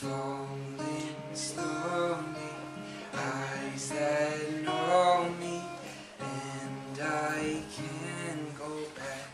falling slowly Eyes that know me And I can go back.